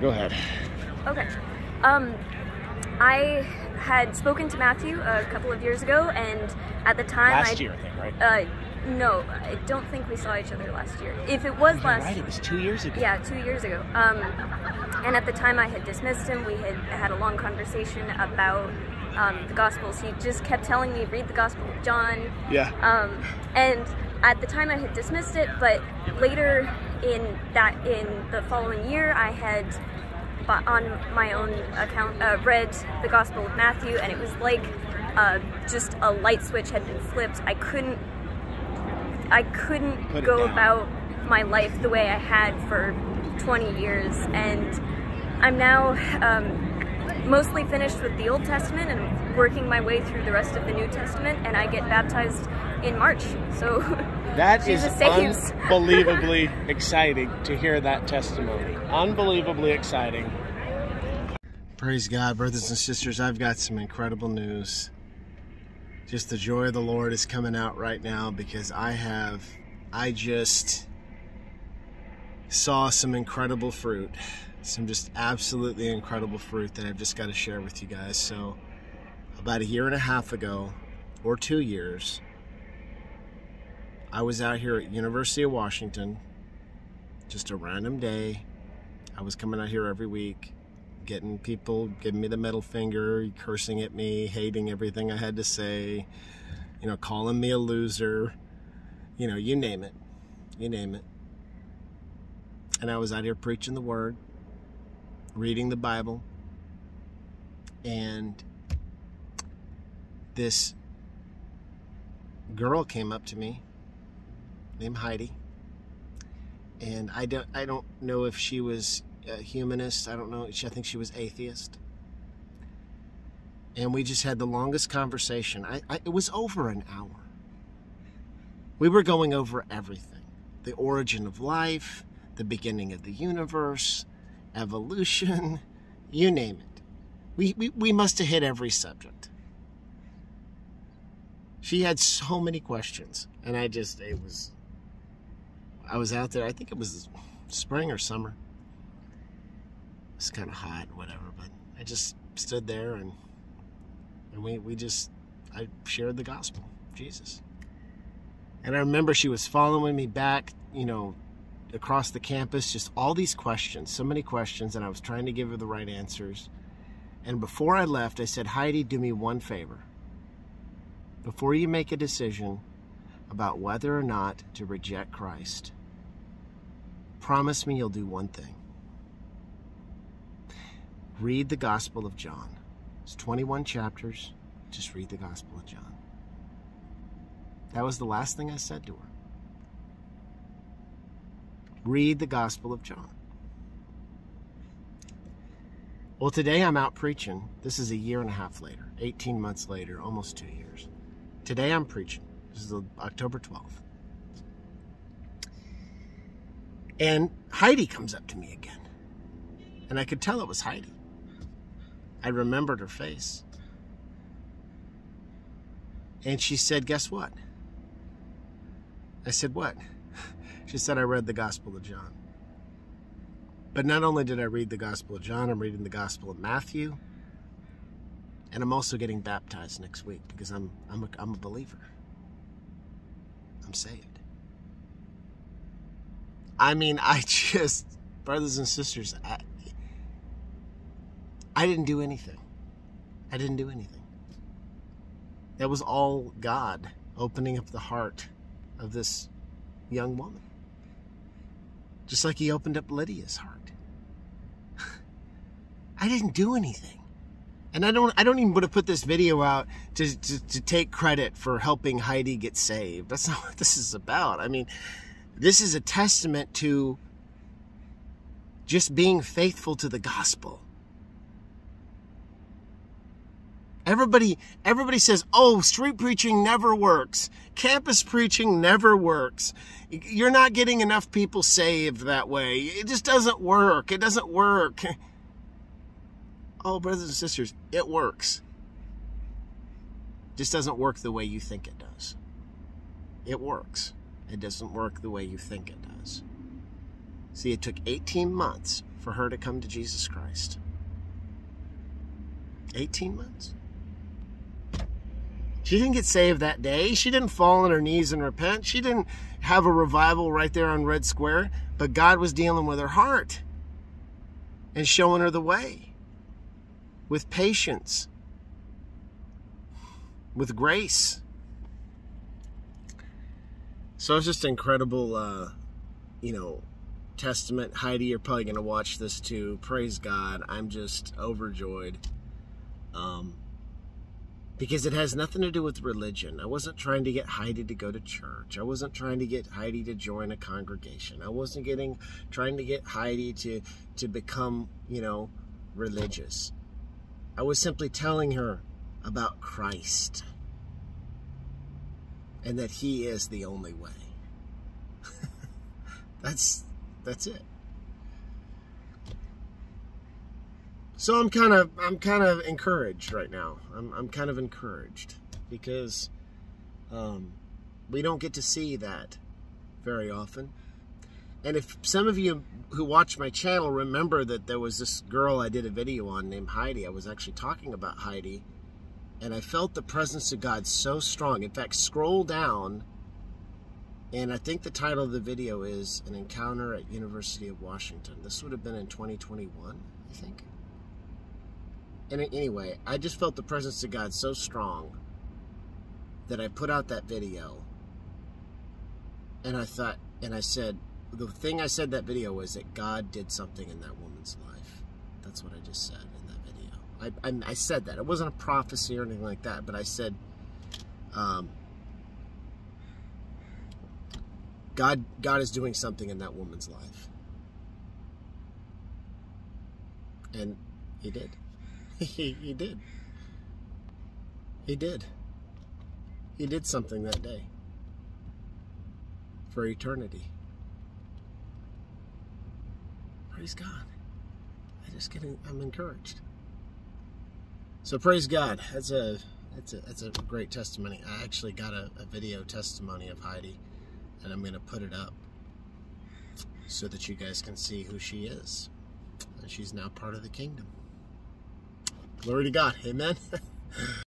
Go ahead. Okay. Um, I had spoken to Matthew a couple of years ago, and at the time, Last I, year, I think, right? Uh, no, I don't think we saw each other last year. If it was You're last, right. It was two years ago. yeah, two years ago. Um, and at the time, I had dismissed him. We had had a long conversation about um, the Gospels. He just kept telling me, read the Gospel of John. Yeah. Um, and at the time, I had dismissed it, but later in that in the following year, I had bu- on my own account uh, read the Gospel of Matthew, and it was like uh, just a light switch had been flipped. I couldn't I couldn't Put go about my life the way I had for 20 years, and I'm now um, mostly finished with the Old Testament and working my way through the rest of the New Testament, and I get baptized in March. So That is Jesus saves. unbelievably exciting to hear that testimony. Unbelievably exciting. Praise God, brothers and sisters. I've got some incredible news. Just the joy of the Lord is coming out right now because I have, I just saw some incredible fruit. Some just absolutely incredible fruit that I've just got to share with you guys. So, about a year and a half ago, or two years, I was out here at University of Washington, just a random day. I was coming out here every week, getting people giving me the middle finger, cursing at me, hating everything I had to say, you know, calling me a loser, you know, you name it. You name it. And I was out here preaching the word, reading the Bible, and this girl came up to me named Heidi. And I don't I don't know if she was a humanist. I don't know. I think she was atheist. And we just had the longest conversation. I, I it was over an hour. We were going over everything. The origin of life, the beginning of the universe, evolution, you name it. We, we, we must have hit every subject. She had so many questions, and I just, it was, I was out there, I think it was spring or summer. It was kind of hot, whatever, but I just stood there and, and we, we just, I shared the gospel, Jesus. And I remember she was following me back, you know, across the campus, just all these questions, so many questions, and I was trying to give her the right answers. And before I left, I said, Heidi, do me one favor. Before you make a decision about whether or not to reject Christ, promise me you'll do one thing. Read the Gospel of John. It's 21 chapters. Just read the Gospel of John. That was the last thing I said to her. Read the Gospel of John. Well, today I'm out preaching. This is a year and a half later, 18 months later, almost two years. Today I'm preaching. This is October 12th. And Heidi comes up to me again. And I could tell it was Heidi. I remembered her face. And she said, Guess what? I said, What? She said, I read the Gospel of John. But not only did I read the Gospel of John, I'm reading the Gospel of Matthew. And I'm also getting baptized next week because I'm, I'm, a, I'm a believer. I'm saved. I mean, I just, brothers and sisters, I, I didn't do anything. I didn't do anything. That was all God opening up the heart of this young woman. Just like he opened up Lydia's heart. I didn't do anything. And I don't I don't even want to put this video out to, to, to take credit for helping Heidi get saved. That's not what this is about. I mean, this is a testament to just being faithful to the gospel. Everybody, everybody says, "Oh, street preaching never works. Campus preaching never works. You're not getting enough people saved that way. It just doesn't work. It doesn't work." Oh, brothers and sisters, it works. Just doesn't work the way you think it does. It works. It doesn't work the way you think it does. See, it took 18 months for her to come to Jesus Christ? 18 months? She didn't get saved that day. She didn't fall on her knees and repent. She didn't have a revival right there on Red Square. But God was dealing with her heart and showing her the way with patience, with grace. So it's just incredible, uh, you know, testament. Heidi, you're probably going to watch this too. Praise God. I'm just overjoyed. Um, because it has nothing to do with religion. I wasn't trying to get Heidi to go to church. I wasn't trying to get Heidi to join a congregation. I wasn't getting trying to get Heidi to to become, you know, religious. I was simply telling her about Christ and that he is the only way. that's that's it. So I'm kind of I'm kind of encouraged right now. I'm I'm kind of encouraged because um, we don't get to see that very often. And if some of you who watch my channel remember that there was this girl I did a video on named Heidi, I was actually talking about Heidi, and I felt the presence of God so strong. In fact, scroll down, and I think the title of the video is An Encounter at University of Washington. This would have been in 2021, I think and anyway, I just felt the presence of God so strong that I put out that video. And I thought, and I said, the thing I said that video was that God did something in that woman's life. That's what I just said in that video. I, I, I said that. It wasn't a prophecy or anything like that, but I said, um, God, God is doing something in that woman's life. And he did. he, he did. He did. He did something that day. For eternity. Praise God. I just getting I'm encouraged. So praise God. That's a that's a that's a great testimony. I actually got a, a video testimony of Heidi and I'm gonna put it up so that you guys can see who she is. And she's now part of the kingdom. Glory to God. Amen.